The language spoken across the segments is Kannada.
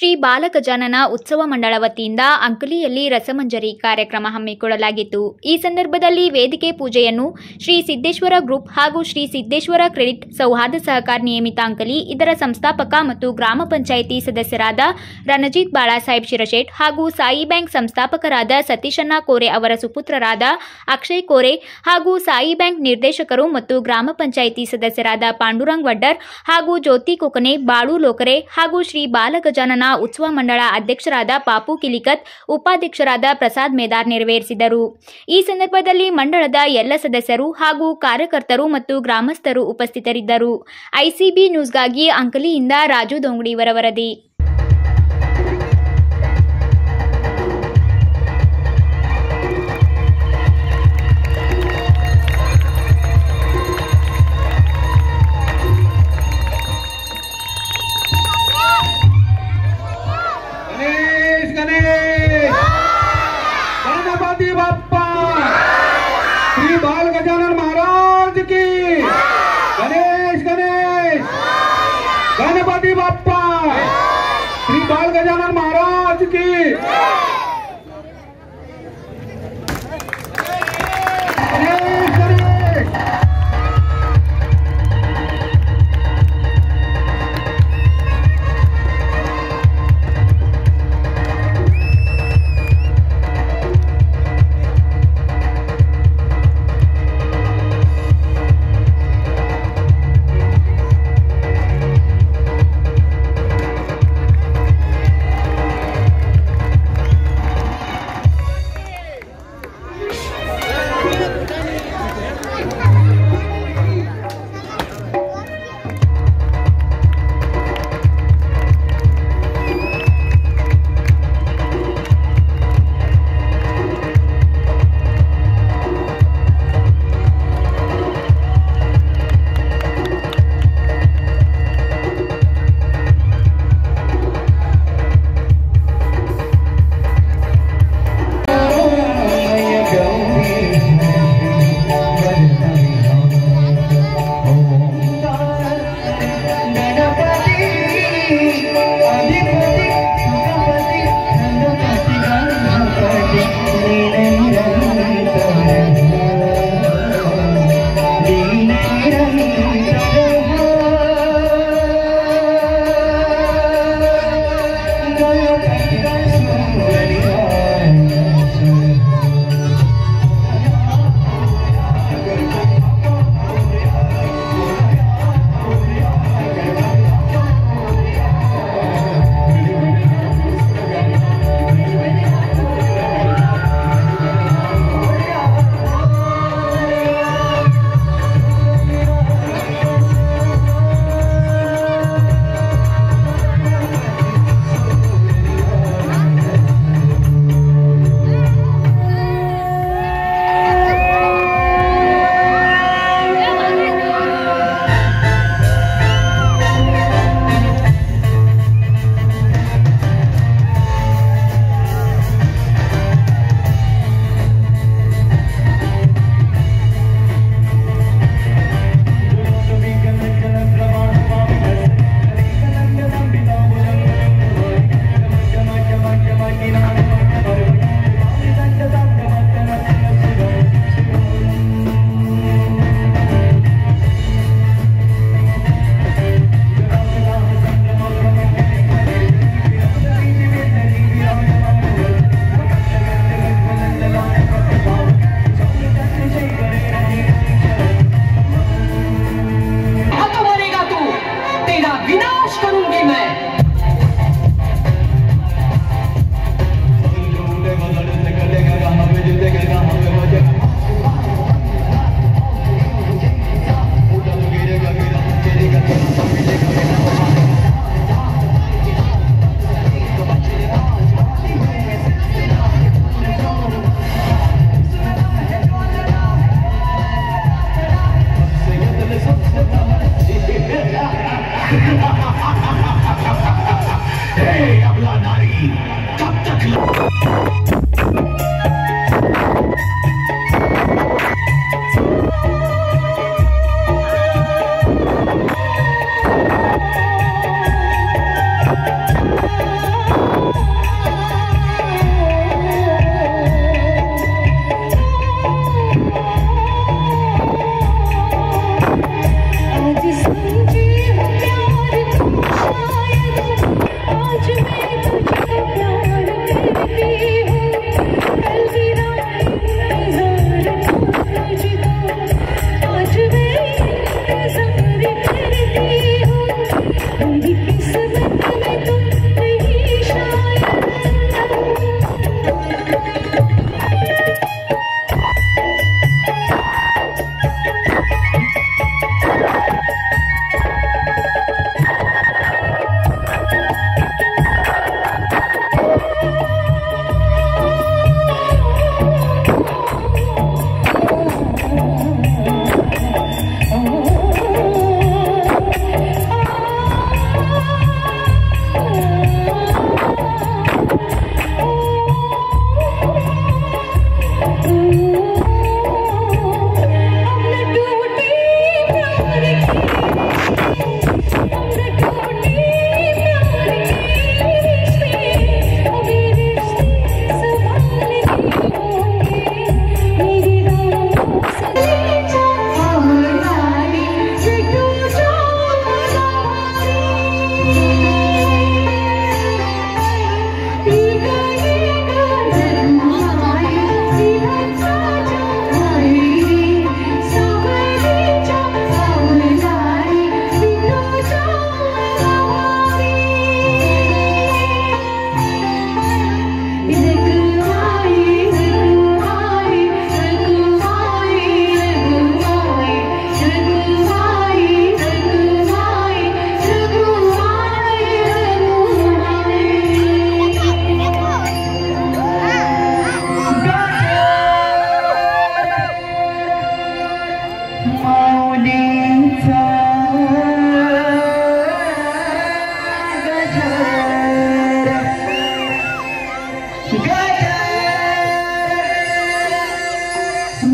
ಶ್ರೀ ಬಾಲಗಜಾನನ ಉತ್ಸವ ಮಂಡಳ ವತಿಯಿಂದ ಅಂಕಲಿಯಲ್ಲಿ ರಸಮಂಜರಿ ಕಾರ್ಯಕ್ರಮ ಹಮ್ಮಿಕೊಳ್ಳಲಾಗಿತ್ತು. ಈ ಸಂದರ್ಭದಲ್ಲಿ ವೇದಿಕೆ ಪೂಜೆಯನ್ನು ಶ್ರೀ ಸಿದ್ದೇಶ್ವರ ಗ್ರೂಪ್ ಹಾಗೂ ಶ್ರೀ ಸಿದ್ದೇಶ್ವರ ಕ್ರೆಡಿಟ್ ಸೌಹಾರ್ದ ಸಹಕಾರ ನಿಯಮಿತ ಅಂಕಲಿ, ಇದರ ಸಂಸ್ಥಾಪಕ ಮತ್ತು ಗ್ರಾಮ ಪಂಚಾಯಿತಿ ಸದಸ್ಯರಾದ ರಣಜಿತ್ ಬಾಳಾಸಾಹೇಬ್ ಶಿರಶೇಟ್ ಹಾಗೂ ಸಾಯಿ ಬ್ಯಾಂಕ್ ಸಂಸ್ಥಾಪಕರಾದ ಸತೀಶಣ್ಣ ಕೋರೆ ಅವರ ಸುಪುತ್ರರಾದ ಅಕ್ಷಯ್ ಕೋರೆ ಹಾಗೂ ಸಾಯಿ ಬ್ಯಾಂಕ್ ನಿರ್ದೇಶಕರು ಮತ್ತು ಗ್ರಾಮ ಪಂಚಾಯಿತಿ ಸದಸ್ಯರಾದ ಪಾಂಡುರಂಗ್ ವಡ್ಡರ್ ಹಾಗೂ ಜ್ಯೋತಿ ಕೊಕನೆ, ಬಾಳು ಲೋಕರೆ ಹಾಗೂ ಶ್ರೀ ಬಾಲಗಜಾನನ ಉತ್ಸವ ಮಂಡಳ ಅಧ್ಯಕ್ಷರಾದ ಪಾಪು ಕಿಲಿಕತ್, ಉಪಾಧ್ಯಕ್ಷರಾದ ಪ್ರಸಾದ್ ಮೇದಾರ್ ನೆರವೇರಿಸಿದರು. ಈ ಸಂದರ್ಭದಲ್ಲಿ ಮಂಡಳದ ಎಲ್ಲ ಸದಸ್ಯರು ಹಾಗೂ ಕಾರ್ಯಕರ್ತರು ಮತ್ತು ಗ್ರಾಮಸ್ಥರು ಉಪಸ್ಥಿತರಿದ್ದರು. ಐಸಿಬಿ ನ್ಯೂಸ್ಗಾಗಿ ಅಂಕಲಿಯಿಂದ ರಾಜು ದೊಂಗಡಿಯವರ ವರದಿ. गजानन महाराज की। વિનાશ કરું 哎亿战战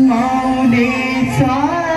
mau đi xóa